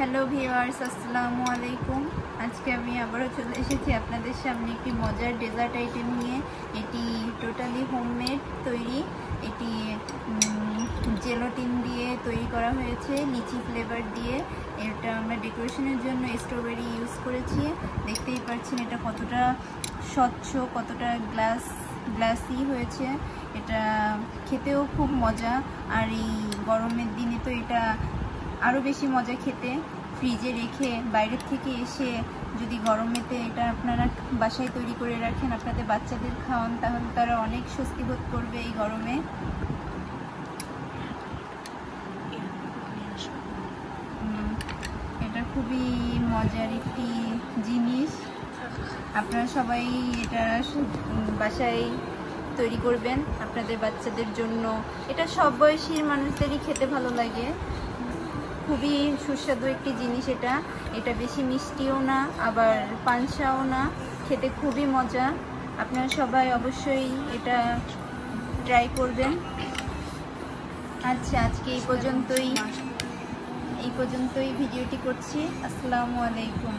Hello viewers আসসালামু আলাইকুম। আজকে আমি আবারও চলে এসেছি আপনাদের সামনে একটি মজার ডেজার্ট আইটেম নিয়ে। এটি টোটালি হোমমেড তৈরি। এটি জেলোটিন দিয়ে তৈরি করা হয়েছে, লিচি ফ্লেভার দিয়ে। এটা আমরা ডেকোরেশনের জন্য স্ট্রবেরি ইউজ করেছি। দেখতেই পাচ্ছেন এটা কতটা স্বচ্ছ, কতটা গ্লাস গ্লাসি হয়েছে। এটা খেতেও খুব মজা। আর এই গরমের দিনে তো এটা আরও বেশি মজা খেতে ফ্রিজে রেখে বাইরের থেকে এসে যদি গরমেতে এটা আপনারা বাসায় তৈরি করে রাখেন, আপনাদের বাচ্চাদের খাওয়ান, তাহলে তারা অনেক স্বস্তি বোধ করবে এই গরমে। এটা খুবই মজার একটি জিনিস। আপনারা সবাই এটা বাসায় তৈরি করবেন, আপনাদের বাচ্চাদের জন্য। এটা সব বয়সীর মানুষদেরই খেতে ভালো লাগে। খুবই সুস্বাদু একটি জিনিস এটা। এটা বেশি মিষ্টিও না, আবার পানসাও না। খেতে খুবই মজা। আপনারা সবাই অবশ্যই এটা ট্রাই করবেন। আচ্ছা আজকে এই পর্যন্তই। এই পর্যন্তই ভিডিওটি করছি। আসসালামু আলাইকুম।